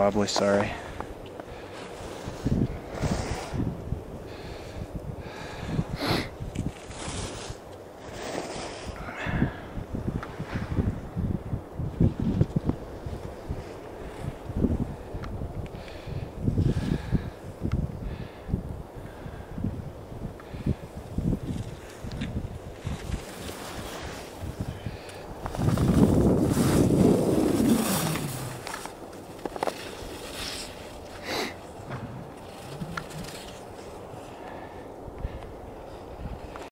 wobbly, sorry.